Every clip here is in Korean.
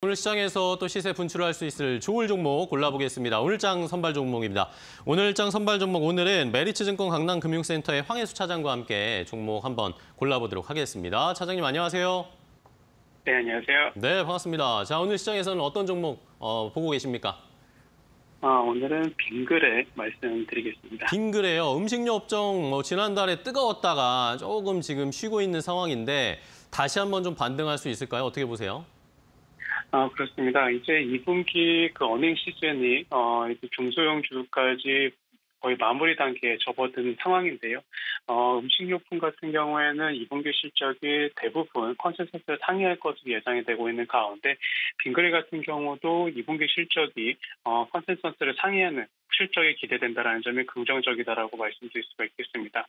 오늘 시장에서 또 시세 분출할 수 있을 좋을 종목 골라보겠습니다. 오늘장 선발 종목입니다. 오늘장 선발 종목 오늘은 메리츠증권 강남금융센터의 황혜수 차장과 함께 종목 한번 골라보도록 하겠습니다. 차장님 안녕하세요. 네, 안녕하세요. 네, 반갑습니다. 자, 오늘 시장에서는 어떤 종목 어, 보고 계십니까? 아, 오늘은 빙글에 말씀드리겠습니다. 빙그레요. 음식료 업종 뭐 지난달에 뜨거웠다가 조금 지금 쉬고 있는 상황인데 다시 한번 좀 반등할 수 있을까요? 어떻게 보세요? 아, 그렇습니다. 이제 2분기 그 earning season이 어, 이제 중소형 주까지 거의 마무리 단계에 접어든 상황인데요. 어, 음식료품 같은 경우에는 2분기 실적이 대부분 consensus를 상회할 것으로 예상이 되고 있는 가운데 빙그레 같은 경우도 2분기 실적이 어, consensus를 상회하는 실적이 기대된다라는 점이 긍정적이다라고 말씀드릴 수가 있겠습니다.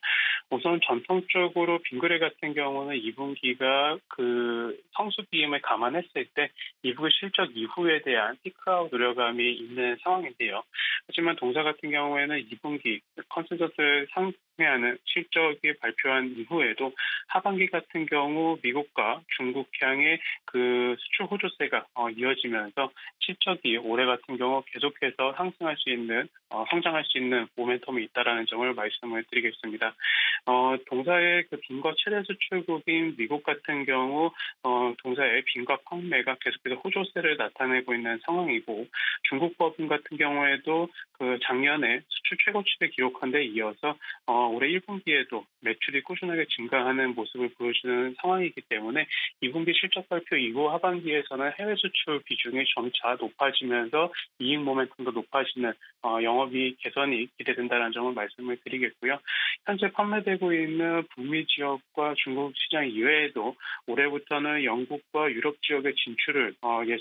우선 전통적으로 빙그레 같은 경우는 2분기가 그 성수기임을 감안했을 때 2분기 실적 이후에 대한 peak out 우려감이 있는 상황인데요. 하지만 동사 같은 경우에는 2분기 consensus를 상회하는 실적이 발표한 이후에도 하반기 같은 경우 미국과 중국 향의 그 수출 호조세가 어, 이어지면서 실적이 올해 같은 경우 계속해서 상승할 수 있는 어, 성장할 수 있는 모멘텀이 있다라는 점을 말씀을 드리겠습니다. 어, 동사의 그 빈과 최대 수출국인 미국 같은 경우 어, 동사의 빈과 판매가 계속해서 호조세를 나타내고 있는 상황이고 중국 법인 같은 경우에도 그 작년에 수출 최고치를 기록한 데 이어서 어, 올해 1분기에도 매출이 꾸준하게 증가하는 모습을 보여주는 상황이기 때문에 2분기 실적 발표 이후 하반기에서는 해외 수출 비중이 점차 높아지면서 이익 모멘텀도 높아지는 어, 영업이익 개선이 기대된다는 점을 말씀을 드리겠고요. 현재 판매 되고 있는 북미 지역과 중국 시장 이외에도 올해부터는 영국과 유럽 지역의 진출을 어, 예,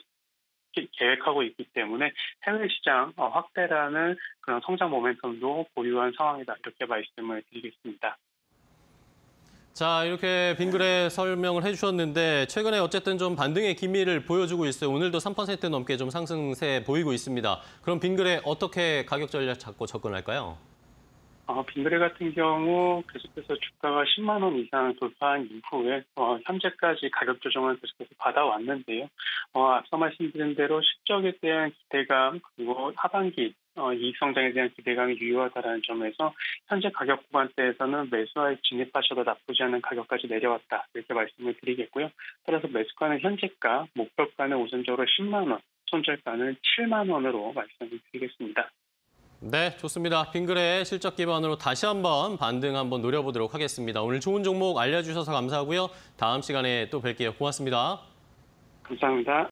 계획하고 있기 때문에 해외 시장 어, 확대라는 그런 성장 모멘텀도 보유한 상황이다 이렇게 말씀을 드리겠습니다. 자, 이렇게 빙그레 설명을 해주셨는데 최근에 어쨌든 좀 반등의 기미를 보여주고 있어요. 오늘도 3% 넘게 좀 상승세 보이고 있습니다. 그럼 빙그레 어떻게 가격 전략 잡고 접근할까요? 어, 빙그레 같은 경우 계속해서 주가가 10만 원 이상 돌파한 이후에 어, 현재까지 가격 조정을 계속해서 받아왔는데요. 어, 앞서 말씀드린 대로 실적에 대한 기대감 그리고 하반기 어, 이익 성장에 대한 기대감이 유효하다는 점에서 현재 가격 구간대에서는 매수하에 진입하셔도 나쁘지 않은 가격까지 내려왔다 이렇게 말씀을 드리겠고요. 따라서 매수가는 현재가 목표가는 우선적으로 10만 원, 손절가는 7만 원으로 말씀을 드리겠습니다. 네, 좋습니다. 빙그레 실적 기반으로 다시 한번 반등 한번 노려보도록 하겠습니다. 오늘 좋은 종목 알려주셔서 감사하고요. 다음 시간에 또 뵐게요. 고맙습니다. 감사합니다.